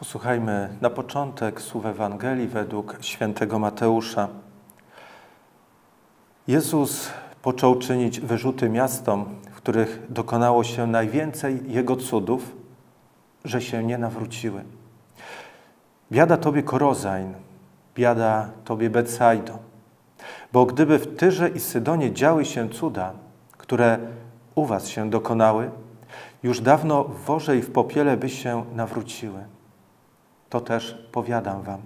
Posłuchajmy na początek słów Ewangelii według świętego Mateusza. Jezus począł czynić wyrzuty miastom, w których dokonało się najwięcej Jego cudów, że się nie nawróciły. Biada Tobie Korozain, biada Tobie Betsaido, bo gdyby w Tyrze i Sydonie działy się cuda, które u Was się dokonały, już dawno w worze i w popiele by się nawróciły. To też powiadam Wam.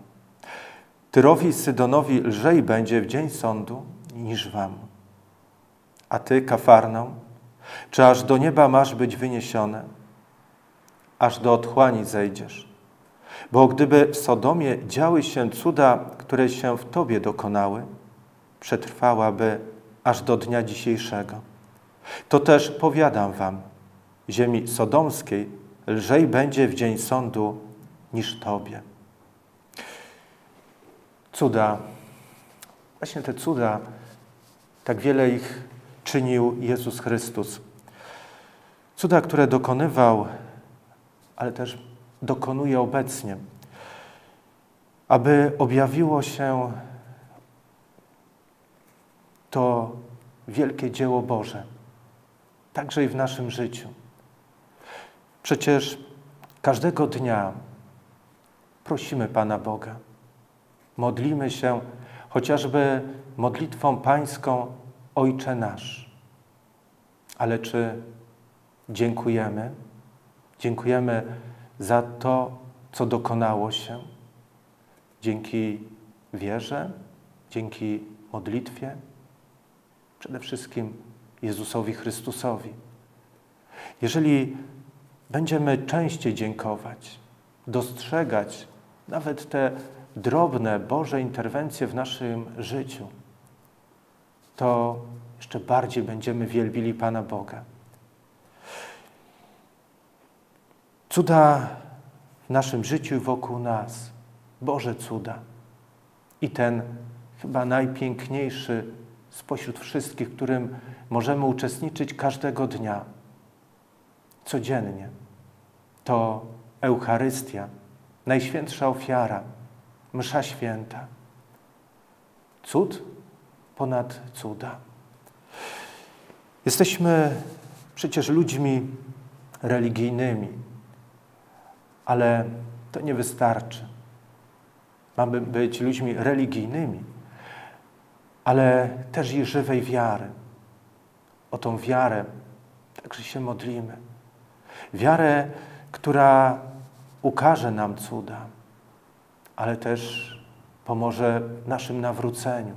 Tyrowi i Sydonowi lżej będzie w dzień sądu niż Wam. A Ty, Kafarną, czy aż do nieba masz być wyniesione? Aż do otchłani zejdziesz. Bo gdyby w Sodomie działy się cuda, które się w Tobie dokonały, przetrwałaby aż do dnia dzisiejszego. To też powiadam Wam, ziemi sodomskiej lżej będzie w dzień sądu niż Tobie. Cuda, właśnie te cuda, tak wiele ich czynił Jezus Chrystus. Cuda, które dokonywał, ale też dokonuje obecnie, aby objawiło się to wielkie dzieło Boże, także i w naszym życiu. Przecież każdego dnia prosimy Pana Boga, modlimy się chociażby modlitwą pańską Ojcze nasz. Ale czy dziękujemy? Dziękujemy za to, co dokonało się. Dzięki wierze, dzięki modlitwie, przede wszystkim Jezusowi Chrystusowi. Jeżeli będziemy częściej dziękować, dostrzegać nawet te drobne Boże interwencje w naszym życiu, to jeszcze bardziej będziemy wielbili Pana Boga. Cuda w naszym życiu wokół nas, Boże cuda. I ten chyba najpiękniejszy spośród wszystkich, którym możemy uczestniczyć każdego dnia, codziennie, to Eucharystia, Najświętsza ofiara, Msza Święta. Cud ponad cuda. Jesteśmy przecież ludźmi religijnymi, ale to nie wystarczy. Mamy być ludźmi religijnymi, ale też i żywej wiary. O tą wiarę także się modlimy. Wiarę, która ukaże nam cuda, ale też pomoże naszym nawróceniu.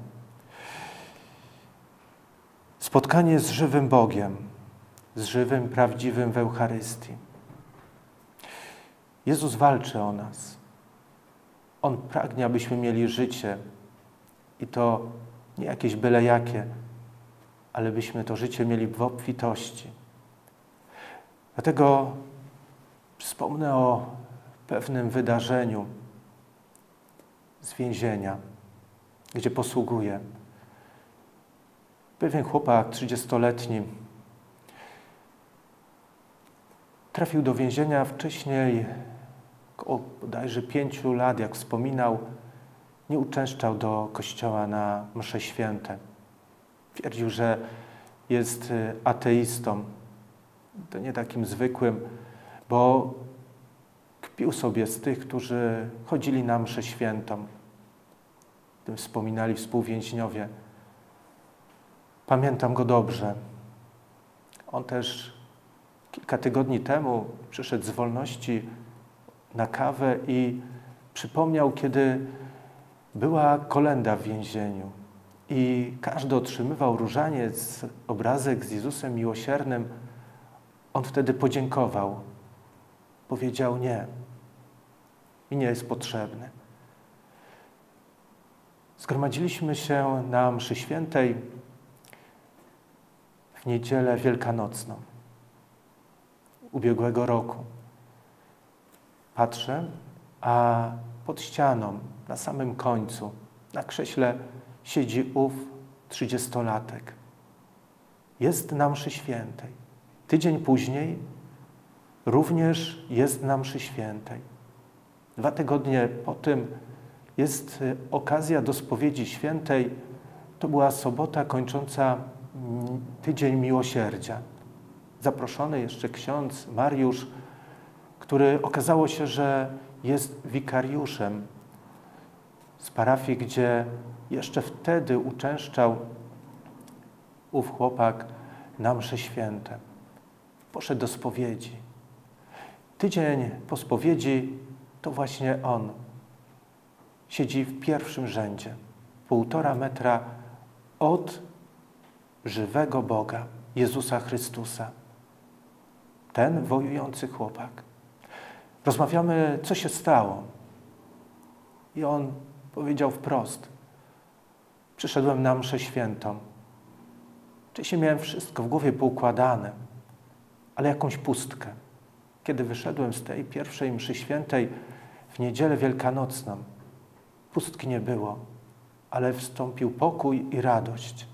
Spotkanie z żywym Bogiem, z żywym, prawdziwym w Eucharystii. Jezus walczy o nas. On pragnie, abyśmy mieli życie i to nie jakieś byle jakie, ale byśmy to życie mieli w obfitości. Dlatego wspomnę o pewnym wydarzeniu z więzienia, gdzie posługuję. Pewien chłopak, trzydziestoletni, trafił do więzienia wcześniej, około bodajże pięciu lat, jak wspominał, nie uczęszczał do kościoła na msze święte. Twierdził, że jest y, ateistą. To nie takim zwykłym, bo kpił sobie z tych, którzy chodzili na mszę świętą. Tym wspominali współwięźniowie. Pamiętam go dobrze. On też kilka tygodni temu przyszedł z wolności na kawę i przypomniał, kiedy była kolenda w więzieniu i każdy otrzymywał różaniec, obrazek z Jezusem miłosiernym. On wtedy podziękował. Powiedział nie. I nie jest potrzebny. Zgromadziliśmy się na mszy świętej w niedzielę wielkanocną ubiegłego roku. Patrzę, a pod ścianą, na samym końcu, na krześle siedzi ów trzydziestolatek. Jest na mszy świętej. Tydzień później również jest na mszy świętej. Dwa tygodnie po tym jest y, okazja do spowiedzi świętej. To była sobota kończąca mm, tydzień miłosierdzia. Zaproszony jeszcze ksiądz Mariusz, który okazało się, że jest wikariuszem z parafii, gdzie jeszcze wtedy uczęszczał ów chłopak na mszy święte. Poszedł do spowiedzi. Tydzień po spowiedzi to właśnie on siedzi w pierwszym rzędzie, półtora metra od żywego Boga, Jezusa Chrystusa. Ten wojujący chłopak. Rozmawiamy, co się stało. I on powiedział wprost: Przyszedłem na mszę świętą. Wcześniej miałem wszystko w głowie poukładane, ale jakąś pustkę. Kiedy wyszedłem z tej pierwszej mszy świętej w niedzielę wielkanocną, pustki nie było, ale wstąpił pokój i radość.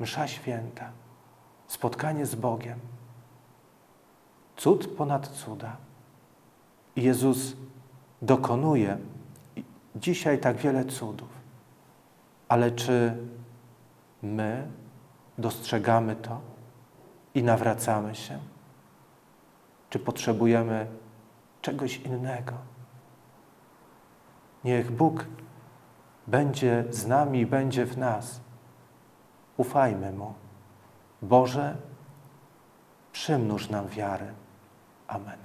Msza święta, spotkanie z Bogiem, cud ponad cuda. I Jezus dokonuje dzisiaj tak wiele cudów. Ale czy my dostrzegamy to i nawracamy się? Czy potrzebujemy czegoś innego? Niech Bóg będzie z nami, będzie w nas. Ufajmy Mu. Boże, przymnóż nam wiary. Amen.